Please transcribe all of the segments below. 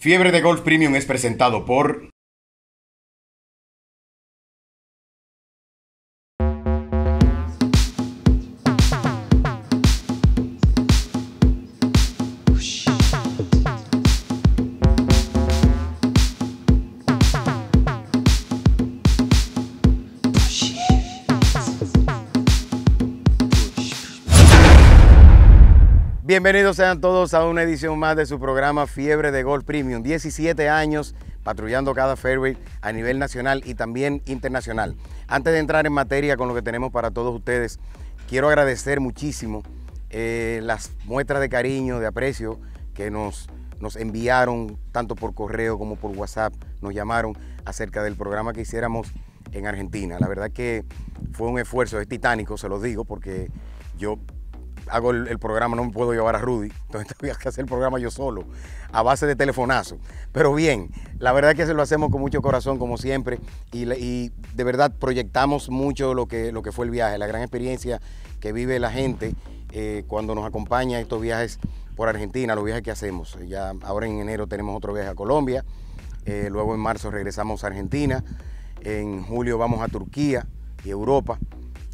Fiebre de Golf Premium es presentado por Bienvenidos sean todos a una edición más de su programa Fiebre de Golf Premium. 17 años patrullando cada fairway a nivel nacional y también internacional. Antes de entrar en materia con lo que tenemos para todos ustedes, quiero agradecer muchísimo eh, las muestras de cariño, de aprecio que nos, nos enviaron tanto por correo como por WhatsApp, nos llamaron acerca del programa que hiciéramos en Argentina. La verdad que fue un esfuerzo, es titánico, se lo digo, porque yo hago el, programa, no me puedo llevar a Rudy, entonces tengo que hacer el programa yo solo, a base de telefonazo. Pero bien, la verdad es que se lo hacemos con mucho corazón, como siempre, y, de verdad proyectamos mucho lo que, lo que fue el viaje, la gran experiencia que vive la gente eh, cuando nos acompaña estos viajes por Argentina, los viajes que hacemos. Ya ahora en enero tenemos otro viaje a Colombia, eh, luego en marzo regresamos a Argentina, en julio vamos a Turquía y Europa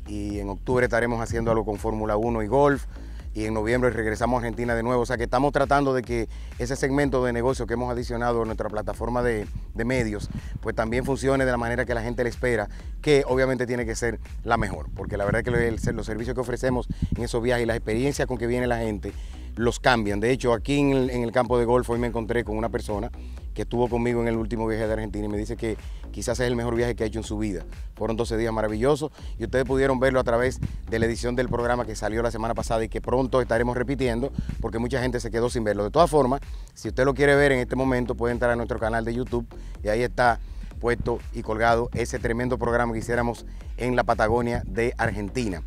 y en octubre estaremos haciendo algo con Fórmula 1 y golf y en noviembre regresamos a Argentina de nuevo. O sea que estamos tratando de que ese segmento de negocio que hemos adicionado a nuestra plataforma de, medios, pues también funcione de la manera que la gente le espera, que obviamente tiene que ser la mejor, porque la verdad es que los servicios que ofrecemos en esos viajes y la experiencia con que viene la gente los cambian. De hecho, aquí en el, en el campo de golf hoy me encontré con una persona que estuvo conmigo en el último viaje de Argentina y me dice que quizás es el mejor viaje que ha hecho en su vida. Fueron 12 días maravillosos y ustedes pudieron verlo a través de la edición del programa que salió la semana pasada y que pronto estaremos repitiendo porque mucha gente se quedó sin verlo. De todas formas, si usted lo quiere ver en este momento, puede entrar a nuestro canal de YouTube y ahí está puesto y colgado ese tremendo programa que hiciéramos en la Patagonia de Argentina.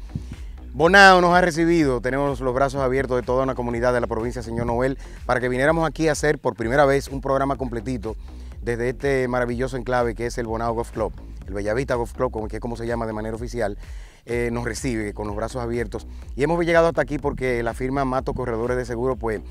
Bonao nos ha recibido, tenemos los brazos abiertos de toda una comunidad de la provincia Señor Noel para que viniéramos aquí a hacer por primera vez un programa completito desde este maravilloso enclave que es el Bonao Golf Club, el Bellavista Golf Club, que es como se llama de manera oficial, eh, nos recibe con los brazos abiertos. Y hemos llegado hasta aquí porque la firma Mato Corredores de Seguro, pues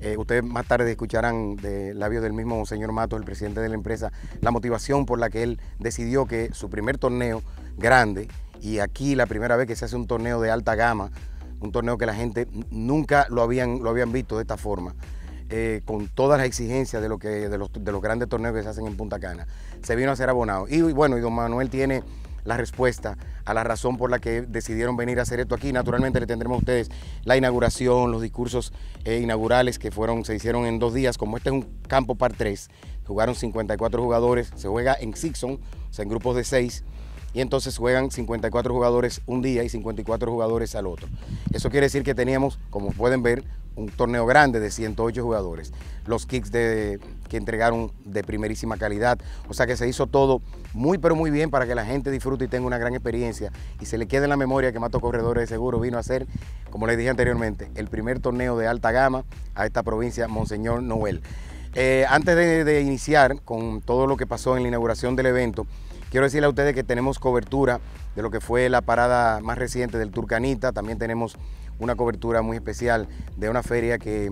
eh, ustedes más tarde escucharán de labios del mismo señor Mato, el presidente de la empresa, la motivación por la que él decidió que su primer torneo grande y aquí la primera vez que se hace un torneo de alta gama, un torneo que la gente nunca lo habían, lo habían visto de esta forma. Eh, con todas las exigencias de, lo que, de, los, de los grandes torneos que se hacen en Punta Cana. Se vino a ser abonado. Y bueno, y don Manuel tiene la respuesta a la razón por la que decidieron venir a hacer esto aquí. Naturalmente le tendremos a ustedes la inauguración, los discursos eh, inaugurales que fueron, se hicieron en dos días. Como este es un campo par 3, jugaron 54 jugadores, se juega en Sixon, o sea, en grupos de 6 y entonces juegan 54 jugadores un día y 54 jugadores al otro. Eso quiere decir que teníamos, como pueden ver, un torneo grande de 108 jugadores. Los kicks de, que entregaron de primerísima calidad. O sea que se hizo todo muy pero muy bien para que la gente disfrute y tenga una gran experiencia y se le quede en la memoria que Mato Corredores de Seguro vino a ser, como les dije anteriormente, el primer torneo de alta gama a esta provincia, Monseñor Noel. Eh, antes de iniciar con todo lo que pasó en la inauguración del evento, Quiero decirle a ustedes que tenemos cobertura de lo que fue la parada más reciente del Turcanita, también tenemos una cobertura muy especial de una feria que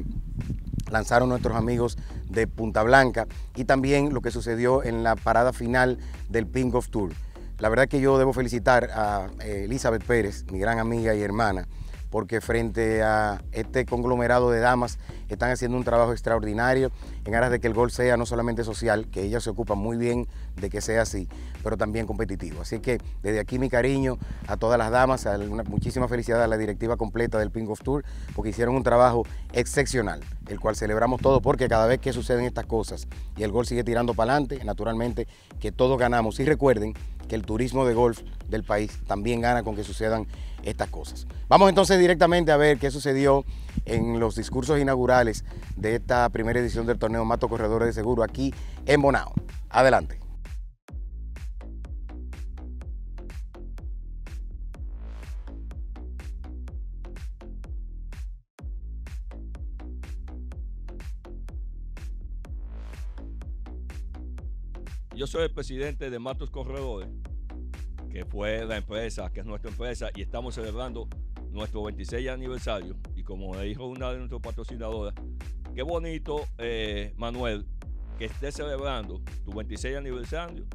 lanzaron nuestros amigos de Punta Blanca y también lo que sucedió en la parada final del Pink of Tour. La verdad que yo debo felicitar a eh, Elizabeth Pérez, mi gran amiga y hermana, porque frente a este conglomerado de damas están haciendo un trabajo extraordinario en aras de que el gol sea no solamente social, que ellas se ocupan muy bien de que sea así, pero también competitivo. Así que desde aquí mi cariño a todas las damas, una, muchísima felicidad a la directiva completa del Pink of Tour, porque hicieron un trabajo excepcional, el cual celebramos todo, porque cada vez que suceden estas cosas y el gol sigue tirando para adelante, naturalmente que todos ganamos. Y recuerden que el turismo de golf del país también gana con que sucedan estas cosas. Vamos entonces directamente a ver qué sucedió en los discursos inaugurales de esta primera edición del torneo Mato Corredores de Seguro aquí en Bonao. Adelante. Yo soy el presidente de Matos Corredores, que fue la empresa, que es nuestra empresa, y estamos celebrando nuestro 26 aniversario. Y como dijo una de nuestras patrocinadoras, qué bonito, eh, Manuel, que estés celebrando tu 26 aniversario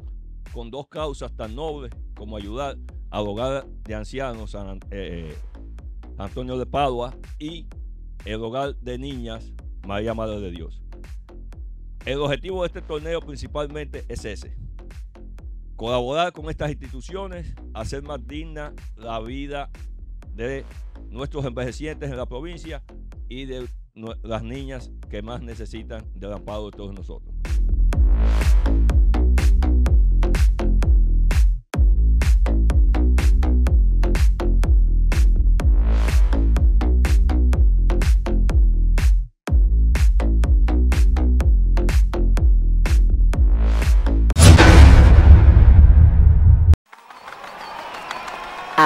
con dos causas tan nobles como ayudar al hogar de ancianos San eh, Antonio de Padua y el hogar de niñas María Madre de Dios. El objetivo de este torneo principalmente es ese. Colaborar con estas instituciones, hacer más digna la vida de nuestros envejecientes en la provincia y de las niñas que más necesitan del amparo de todos nosotros.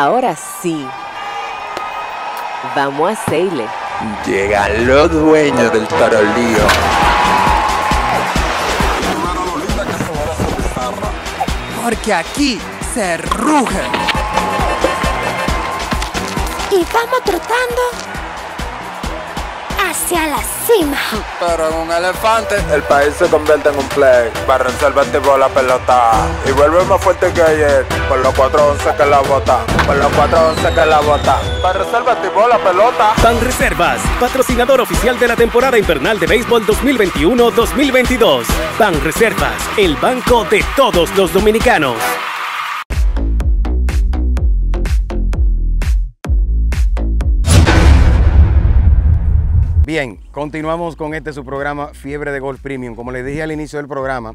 Ahora sí. Vamos a hacerle. Llegan los dueños del tarolío. Porque aquí se ruge. Y vamos trotando hacia la cima. Pero en un elefante, el país se convierte en un play. Barranza activó la pelota. Y vuelve más fuerte que ayer. Por los 411 que la bota. Por los 411 que la bota. Barranza activó la pelota. Pan Reservas, patrocinador oficial de la temporada invernal de béisbol 2021-2022. Pan Reservas, el banco de todos los dominicanos. Bien, continuamos con este su programa Fiebre de Golf Premium. Como les dije al inicio del programa,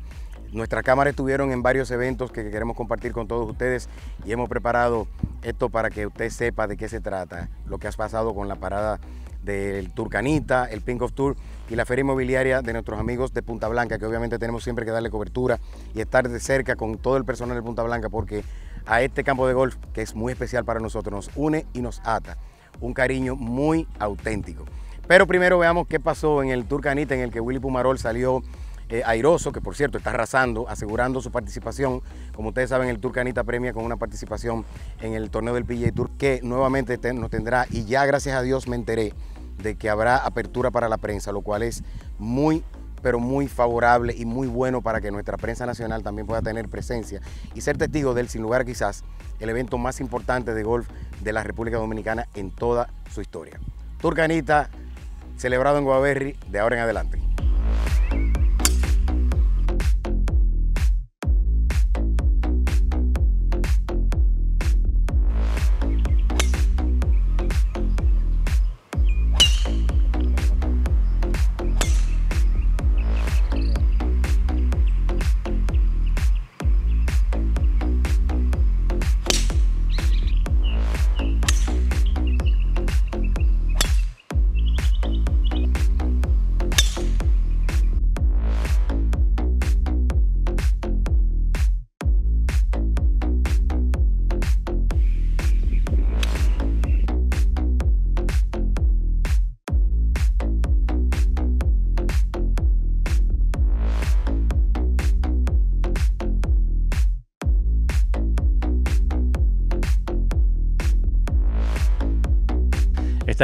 nuestras cámaras estuvieron en varios eventos que queremos compartir con todos ustedes y hemos preparado esto para que usted sepa de qué se trata, lo que has pasado con la parada del Turcanita, el Pink of Tour y la feria inmobiliaria de nuestros amigos de Punta Blanca, que obviamente tenemos siempre que darle cobertura y estar de cerca con todo el personal de Punta Blanca porque a este campo de golf, que es muy especial para nosotros, nos une y nos ata. Un cariño muy auténtico. Pero primero veamos qué pasó en el Turcanita en el que Willy Pumarol salió eh, airoso, que por cierto está arrasando, asegurando su participación. Como ustedes saben, el Turcanita premia con una participación en el torneo del PGA Tour que nuevamente nos tendrá y ya gracias a Dios me enteré de que habrá apertura para la prensa, lo cual es muy pero muy favorable y muy bueno para que nuestra prensa nacional también pueda tener presencia y ser testigo del, sin lugar quizás, el evento más importante de golf de la República Dominicana en toda su historia. Turcanita celebrado en Guaverri de ahora en adelante.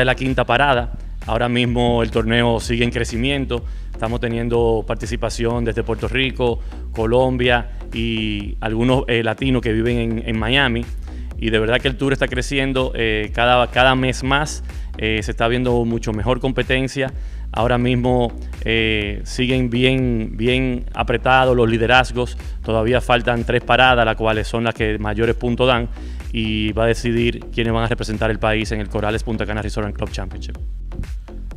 Es la quinta parada. Ahora mismo el torneo sigue en crecimiento. Estamos teniendo participación desde Puerto Rico, Colombia y algunos eh, latinos que viven en, Miami. Y de verdad que el tour está creciendo eh, cada, cada mes más. Eh, se está viendo mucho mejor competencia. Ahora mismo siguen bien, bien apretados los liderazgos. Todavía faltan tres paradas, las cuales son las que mayores puntos dan y va a decidir quiénes van a representar el país en el Corales Punta Cana Resort Club Championship.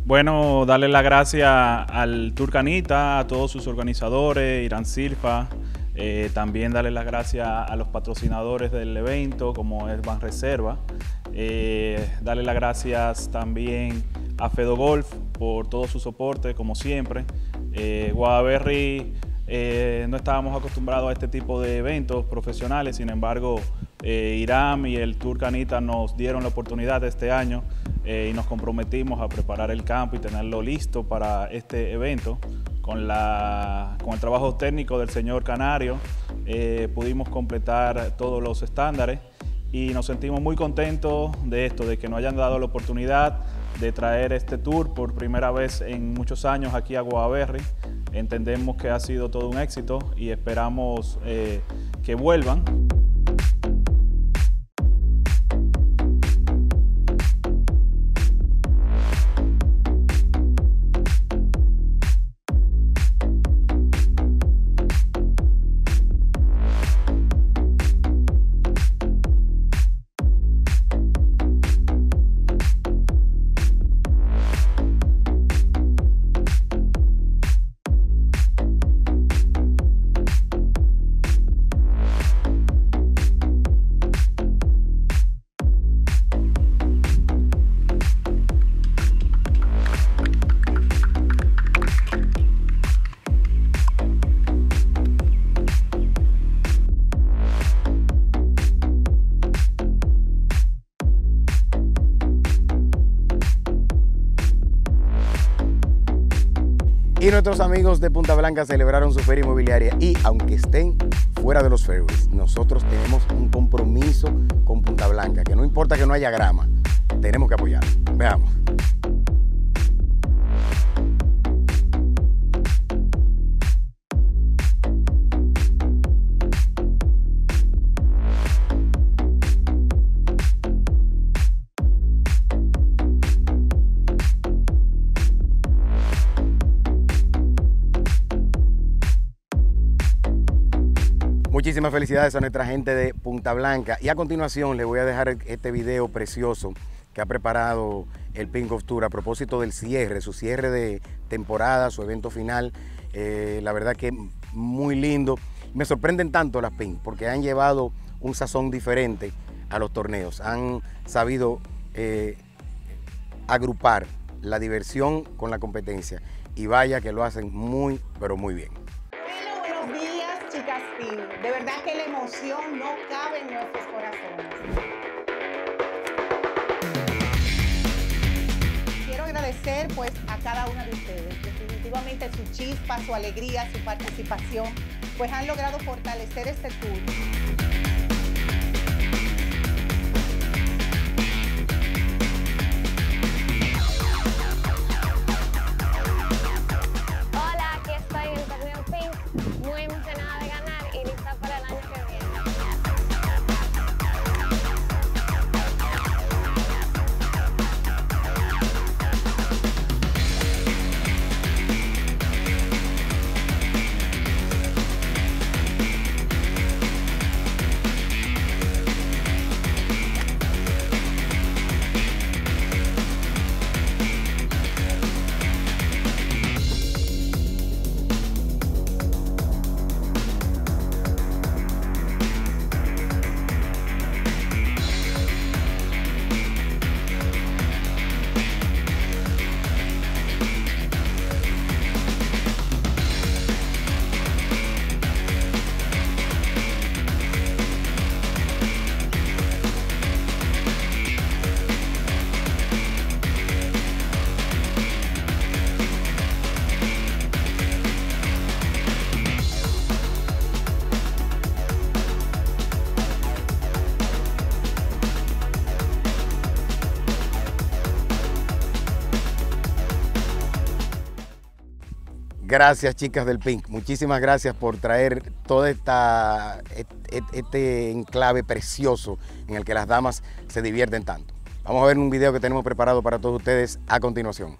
Bueno, darle las gracias al Turcanita, a todos sus organizadores, Irán Silfa, eh, también darle las gracias a los patrocinadores del evento, como es Ban Reserva. Eh, darle las gracias también a Fedo Golf por todo su soporte, como siempre. Eh, Guadaberry, no estábamos acostumbrados a este tipo de eventos profesionales, sin embargo, eh, Irán y el Tour Canita nos dieron la oportunidad este año eh, y nos comprometimos a preparar el campo y tenerlo listo para este evento. Con, la, con el trabajo técnico del señor Canario eh, pudimos completar todos los estándares y nos sentimos muy contentos de esto, de que nos hayan dado la oportunidad de traer este tour por primera vez en muchos años aquí a Guaverri. Entendemos que ha sido todo un éxito y esperamos eh, que vuelvan. Nuestros amigos de Punta Blanca celebraron su feria inmobiliaria y aunque estén fuera de los fairways, nosotros tenemos un compromiso con Punta Blanca, que no importa que no haya grama, tenemos que apoyar. Veamos. Muchísimas felicidades a nuestra gente de Punta Blanca. Y a continuación les voy a dejar este video precioso que ha preparado el Pink of Tour a propósito del cierre, su cierre de temporada, su evento final. Eh, la verdad que muy lindo. Me sorprenden tanto las Pink porque han llevado un sazón diferente a los torneos. Han sabido eh, agrupar la diversión con la competencia. Y vaya que lo hacen muy, pero muy bien. De verdad que la emoción no cabe en nuestros corazones. Quiero agradecer pues a cada una de ustedes. Definitivamente su chispa, su alegría, su participación, pues han logrado fortalecer este tour. Gracias, chicas del Pink. Muchísimas gracias por traer todo esta, este enclave precioso en el que las damas se divierten tanto. Vamos a ver un video que tenemos preparado para todos ustedes a continuación.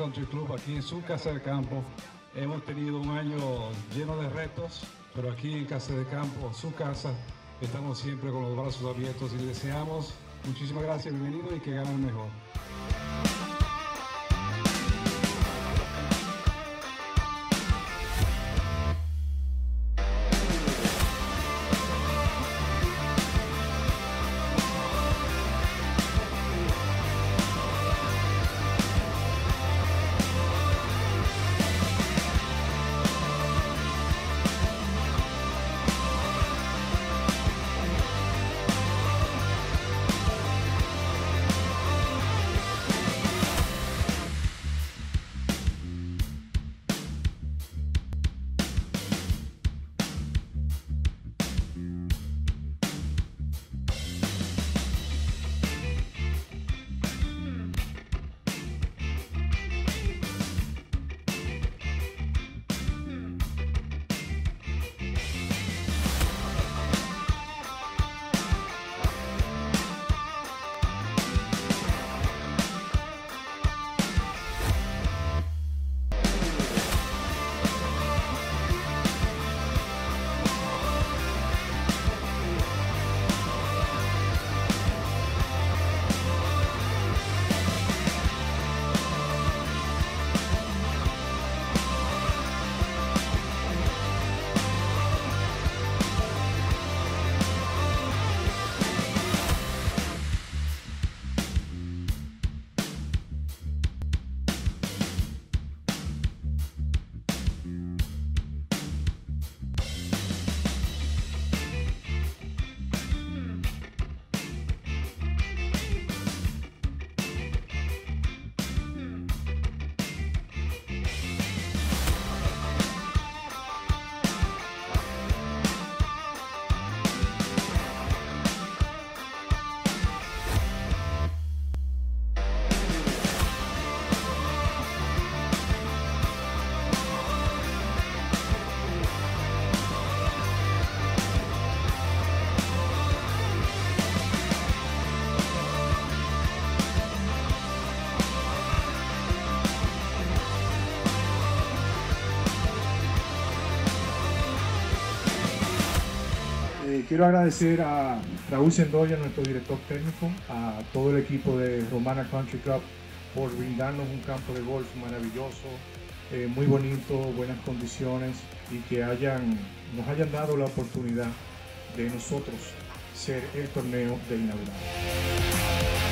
Country Club aquí en su casa de campo. Hemos tenido un año lleno de retos, pero aquí en Casa de Campo, su casa, estamos siempre con los brazos abiertos y deseamos muchísimas gracias, bienvenidos y que ganen mejor. Quiero agradecer a Raúl Sendoya, nuestro director técnico, a todo el equipo de Romana Country Club por brindarnos un campo de golf maravilloso, eh, muy bonito, buenas condiciones y que nos hayan dado la oportunidad de nosotros ser el torneo de inaugural.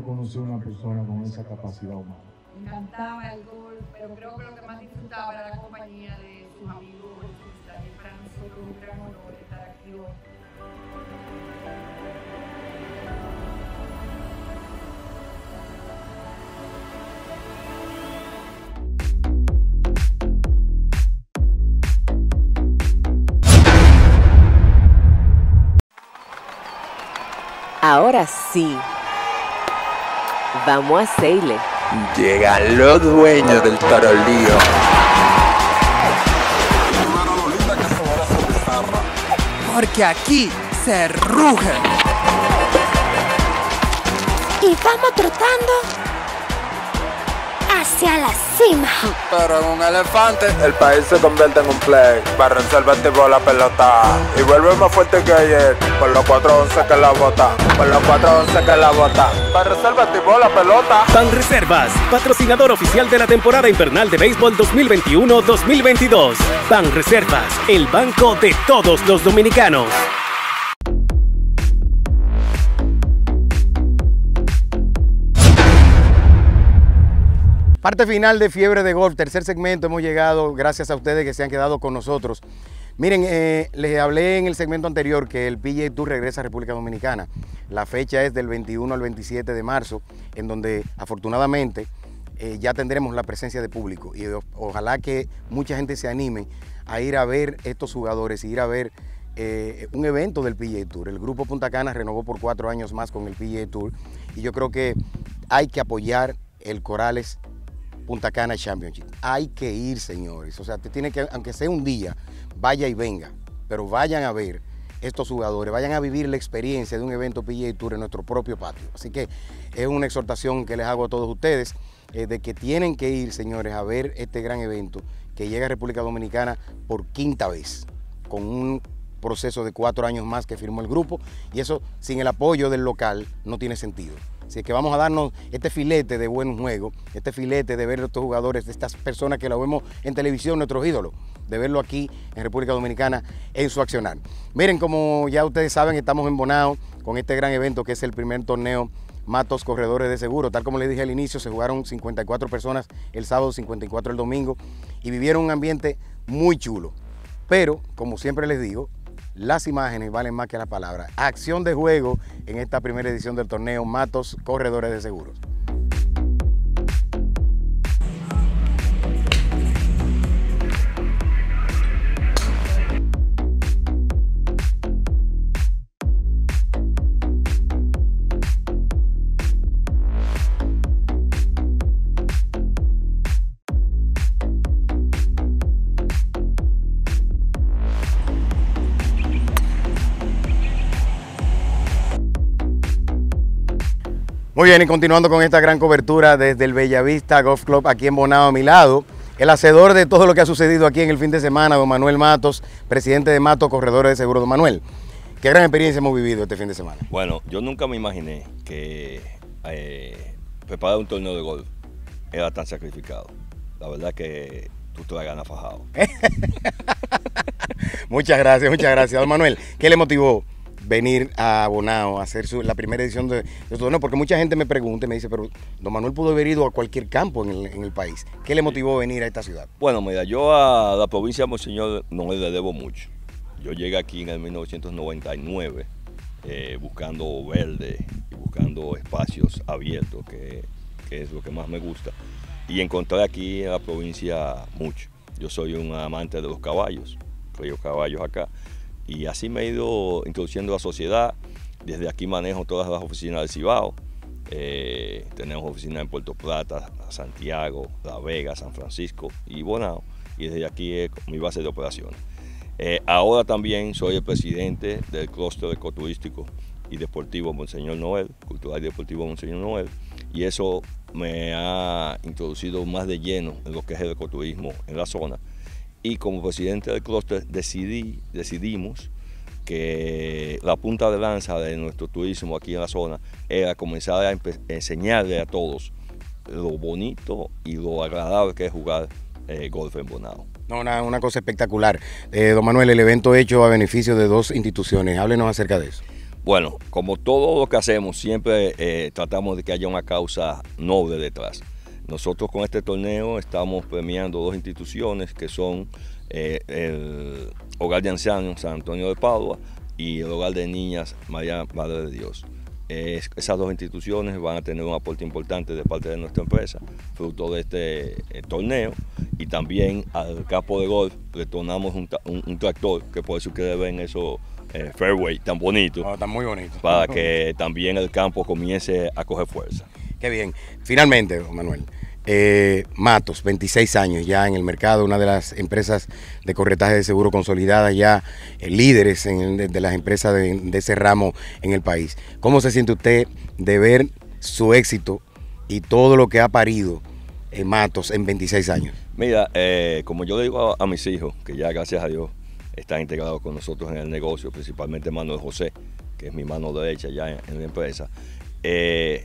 Nunca conocí a una persona con esa capacidad humana. Me encantaba el golf, pero creo que lo que más disfrutaba era la compañía de sus amigos golfistas. Y para nosotros un gran honor estar aquí hoy. Ahora sí. Vamos a hacerle. Llegan los dueños del tarolío. Porque aquí se ruge. Y vamos trotando hacia la cima. Pero en un elefante el país se convierte en un play. Barrense el bativo la pelota y vuelve más fuerte que ayer. Por los 411 que la bota, por los 411 que la bota. Barrense el bativo la pelota. Ban Reservas, patrocinador oficial de la temporada invernal de béisbol 2021-2022. Ban Reservas, el banco de todos los dominicanos. Parte final de Fiebre de Golf, tercer segmento, hemos llegado, gracias a ustedes que se han quedado con nosotros. Miren, eh, les hablé en el segmento anterior que el PGA Tour regresa a República Dominicana. La fecha es del 21 al 27 de marzo, en donde afortunadamente eh, ya tendremos la presencia de público y ojalá que mucha gente se anime a ir a ver estos jugadores y ir a ver eh, un evento del PGA Tour. El grupo Punta Cana renovó por cuatro años más con el PGA Tour y yo creo que hay que apoyar el Corales Punta Cana Championship. Hay que ir, señores. O sea, te tiene que, aunque sea un día, vaya y venga, pero vayan a ver estos jugadores, vayan a vivir la experiencia de un evento PGA Tour en nuestro propio patio. Así que es una exhortación que les hago a todos ustedes eh, de que tienen que ir, señores, a ver este gran evento que llega a República Dominicana por quinta vez, con un proceso de cuatro años más que firmó el grupo y eso sin el apoyo del local no tiene sentido. Así que vamos a darnos este filete de buen juego, este filete de ver a estos jugadores, de estas personas que lo vemos en televisión, nuestros ídolos, de verlo aquí en República Dominicana en su accionar. Miren, como ya ustedes saben, estamos en Bonao con este gran evento que es el primer torneo Matos Corredores de Seguro. Tal como les dije al inicio, se jugaron 54 personas el sábado, 54 el domingo y vivieron un ambiente muy chulo. Pero, como siempre les digo, las imágenes valen más que las palabras. Acción de juego en esta primera edición del torneo Matos Corredores de Seguros. Muy bien, y continuando con esta gran cobertura desde el Bellavista Golf Club aquí en Bonao a mi lado, el hacedor de todo lo que ha sucedido aquí en el fin de semana, don Manuel Matos, presidente de Matos Corredores de Seguro. Don Manuel, qué gran experiencia hemos vivido este fin de semana. Bueno, yo nunca me imaginé que eh, preparar un torneo de golf era tan sacrificado. La verdad que tú te la ganas fajado. Muchas gracias, muchas gracias. Don Manuel, ¿qué le motivó venir a Bonao a hacer su- la primera edición de, de su torneo? Porque mucha gente me pregunta y me dice, pero don Manuel pudo haber ido a cualquier campo en el, en el país. ¿Qué le motivó a venir a esta ciudad? Bueno, mira, yo a la provincia de Monseñor no le debo mucho. Yo llegué aquí en el 1999 eh, buscando verde y buscando espacios abiertos, que, que es lo que más me gusta. Y encontré aquí en la provincia mucho. Yo soy un amante de los caballos, crío caballos acá. Y así me he ido introduciendo a la sociedad. Desde aquí manejo todas las oficinas del Cibao. Eh, tenemos oficinas en Puerto Plata, Santiago, La Vega, San Francisco y Bonao. Y desde aquí es mi base de operaciones. Eh, ahora también soy el presidente del clúster ecoturístico y deportivo Monseñor Noel, cultural y deportivo Monseñor Noel. Y eso me ha introducido más de lleno en lo que es el ecoturismo en la zona. Y como presidente del clúster decidí, decidimos que la punta de lanza de nuestro turismo aquí en la zona era comenzar a enseñarle a todos lo bonito y lo agradable que es jugar eh, golf en Bonao. No, una, una cosa espectacular. Eh, don Manuel, el evento hecho a beneficio de dos instituciones. Háblenos acerca de eso. Bueno, como todo lo que hacemos, siempre eh, tratamos de que haya una causa noble detrás. Nosotros con este torneo estamos premiando dos instituciones que son eh, el Hogar de Ancianos San Antonio de Padua y el Hogar de Niñas María Madre de Dios. Es- esas dos instituciones van a tener un aporte importante de parte de nuestra empresa, fruto de este eh, torneo. Y también al campo de golf retornamos un, un- un tractor, que por eso ustedes ven eso eh, fairway tan bonito. está muy bonito. Para que también el campo comience a coger fuerza. Qué bien. Finalmente, Manuel, eh, Matos, 26 años ya en el mercado, una de las empresas de corretaje de seguro consolidadas, ya eh, líderes de, de las empresas de, de ese ramo en el país. ¿Cómo se siente usted de ver su éxito y todo lo que ha parido en Matos en 26 años? Mira, eh, como yo digo a, mis hijos, que ya gracias a Dios están integrados con nosotros en el negocio, principalmente Manuel José, que es mi mano derecha ya en, en la empresa, eh,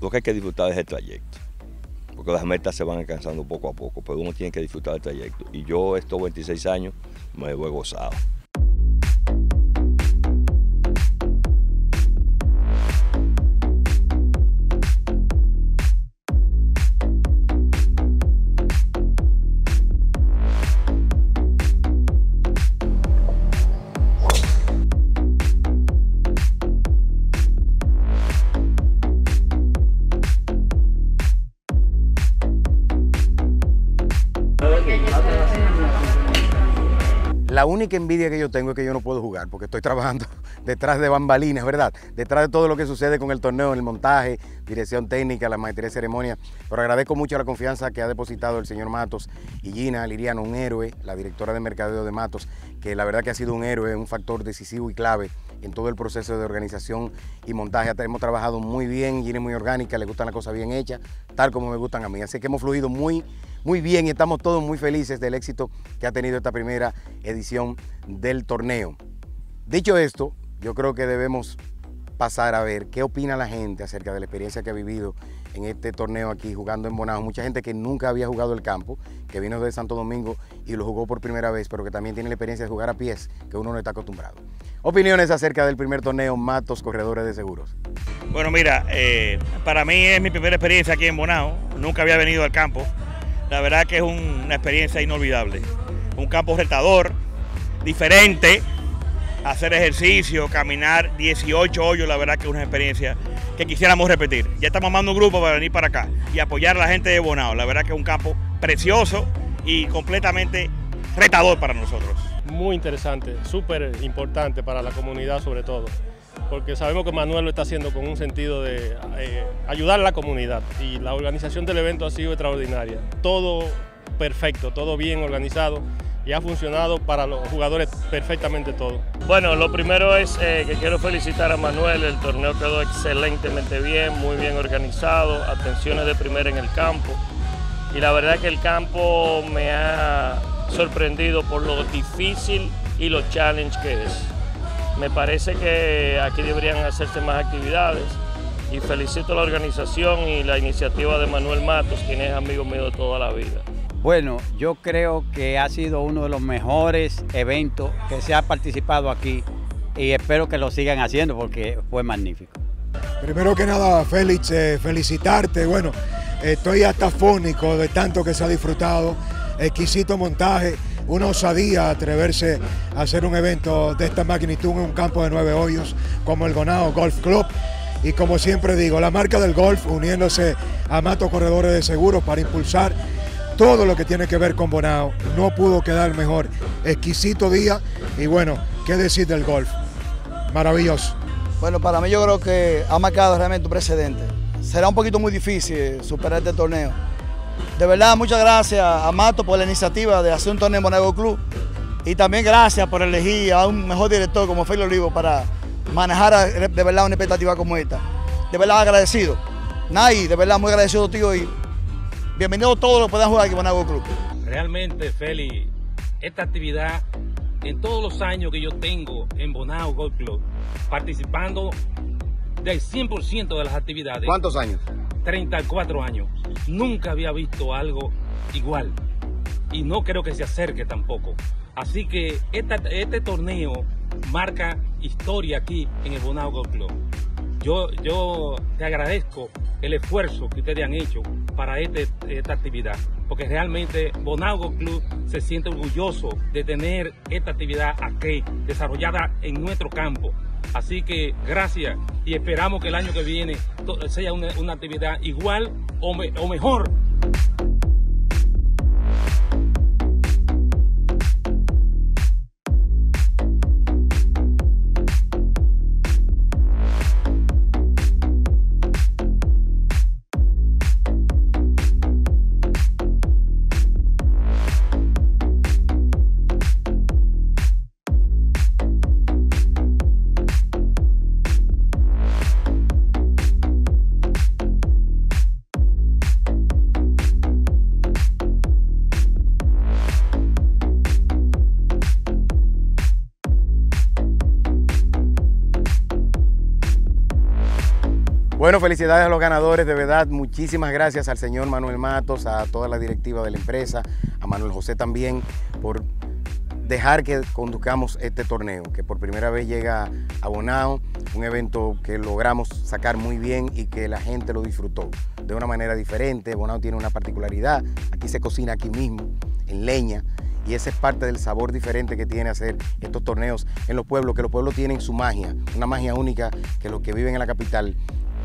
lo que hay que disfrutar es el trayecto. Porque las metas se van alcanzando poco a poco, pero uno tiene que disfrutar el trayecto. Y yo estos 26 años me lo he gozado. Única envidia que yo tengo es que yo no puedo jugar porque estoy trabajando detrás de bambalinas, ¿verdad? Detrás de todo lo que sucede con el torneo, el montaje, dirección técnica, la maestría de ceremonia. Pero agradezco mucho la confianza que ha depositado el señor Matos y Gina Liriano, un héroe, la directora de mercadeo de Matos, que la verdad que ha sido un héroe, un factor decisivo y clave en todo el proceso de organización y montaje. Hemos trabajado muy bien, Gina es muy orgánica, le gustan las cosas bien hechas, tal como me gustan a mí. Así que hemos fluido muy, muy bien y estamos todos muy felices del éxito que ha tenido esta primera edición del torneo. Dicho esto, yo creo que debemos pasar a ver qué opina la gente acerca de la experiencia que ha vivido en este torneo aquí jugando en Bonao. Mucha gente que nunca había jugado el campo, que vino de Santo Domingo y lo jugó por primera vez, pero que también tiene la experiencia de jugar a pies, que uno no está acostumbrado. Opiniones acerca del primer torneo Matos Corredores de Seguros. Bueno, mira, eh, para mí es mi primera experiencia aquí en Bonao. Nunca había venido al campo. La verdad que es un- una experiencia inolvidable. Un campo retador, diferente, hacer ejercicio, caminar 18 hoyos, la verdad que es una experiencia que quisiéramos repetir. Ya estamos armando un grupo para venir para acá y apoyar a la gente de Bonao. La verdad que es un campo precioso y completamente retador para nosotros. Muy interesante, súper importante para la comunidad sobre todo, porque sabemos que Manuel lo está haciendo con un sentido de eh, ayudar a la comunidad y la organización del evento ha sido extraordinaria. Todo perfecto, todo bien organizado y ha funcionado para los jugadores perfectamente todo. Bueno, lo primero es eh, que quiero felicitar a Manuel, el torneo quedó excelentemente bien, muy bien organizado, atenciones de primera en el campo y la verdad que el campo me ha sorprendido por lo difícil y lo challenge que es. Me parece que aquí deberían hacerse más actividades y felicito a la organización y la iniciativa de Manuel Matos, quien es amigo mío de toda la vida. Bueno, yo creo que ha sido uno de los mejores eventos que se ha participado aquí y espero que lo sigan haciendo porque fue magnífico. Primero que nada, Félix, eh, felicitarte. Bueno, estoy hasta fónico de tanto que se ha disfrutado. Exquisito montaje, una osadía atreverse a hacer un evento de esta magnitud en un campo de nueve hoyos como el Gonao Golf Club. Y como siempre digo, la marca del golf uniéndose a Mato Corredores de Seguros para impulsar todo lo que tiene que ver con Bonao. No pudo quedar mejor. Exquisito día y bueno, ¿qué decir del golf? Maravilloso. Bueno, para mí yo creo que ha marcado realmente un precedente. Será un poquito muy difícil superar este torneo. De verdad, muchas gracias a Mato por la iniciativa de hacer un torneo en Monago Club. Y también gracias por elegir a un mejor director como Félix Olivo para manejar de verdad una expectativa como esta. De verdad agradecido. Nay, de verdad muy agradecido tío y bienvenido a todos los que puedan jugar aquí en Monago Club. Realmente, Feli, esta actividad, en todos los años que yo tengo en Bonao Golf Club, participando del 100% de las actividades. ¿Cuántos años? 34 años. Nunca había visto algo igual. Y no creo que se acerque tampoco. Así que esta- este torneo marca historia aquí en el Bonao Golf Club. Yo, yo te agradezco el esfuerzo que ustedes han hecho para este- esta actividad, porque realmente Bonao Golf Club se siente orgulloso de tener esta actividad aquí, desarrollada en nuestro campo. Así que gracias y esperamos que el año que viene sea una, una actividad igual o mejor felicidades a los ganadores, de verdad, muchísimas gracias al señor Manuel Matos, a toda la directiva de la empresa, a Manuel José también, por dejar que conduzcamos este torneo, que por primera vez llega a Bonao, un evento que logramos sacar muy bien y que la gente lo disfrutó de una manera diferente. Bonao tiene una particularidad, aquí se cocina aquí mismo, en leña, y ese es parte del sabor diferente que tiene hacer estos torneos en los pueblos, que los pueblos tienen su magia, una magia única que los que viven en la capital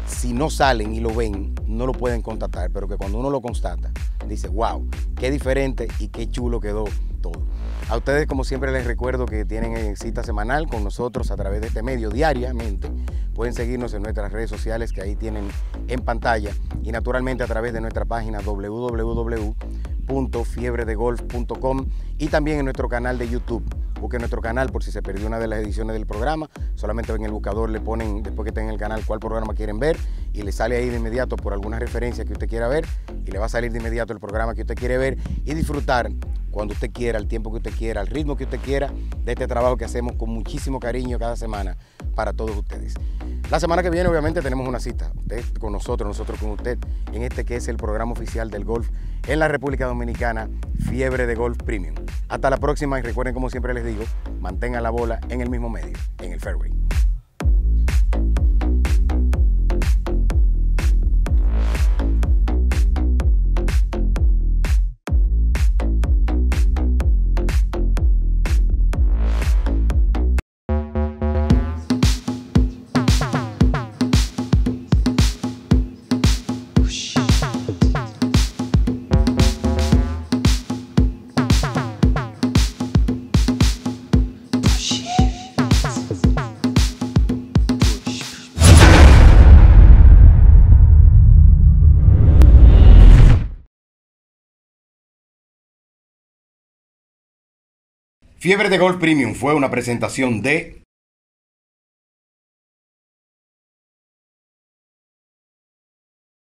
si no salen y lo ven, no lo pueden constatar, pero que cuando uno lo constata, dice, wow, qué diferente y qué chulo quedó todo. A ustedes, como siempre, les recuerdo que tienen eh, cita semanal con nosotros a través de este medio diariamente. Pueden seguirnos en nuestras redes sociales que ahí tienen en pantalla y naturalmente a través de nuestra página www.fiebredegolf.com y también en nuestro canal de YouTube. Busquen nuestro canal por si se perdió una de las ediciones del programa. Solamente en el buscador le ponen, después que estén en el canal, cuál programa quieren ver y le sale ahí de inmediato por alguna referencia que usted quiera ver y le va a salir de inmediato el programa que usted quiere ver y disfrutar cuando usted quiera, el tiempo que usted quiera, el ritmo que usted quiera de este trabajo que hacemos con muchísimo cariño cada semana para todos ustedes. La semana que viene obviamente tenemos una cita, usted con nosotros, nosotros con usted, en este que es el programa oficial del golf en la República Dominicana, Fiebre de Golf Premium. Hasta la próxima y recuerden como siempre les digo, mantengan la bola en el mismo medio, en el fairway. Fiebre de Golf Premium fue una presentación de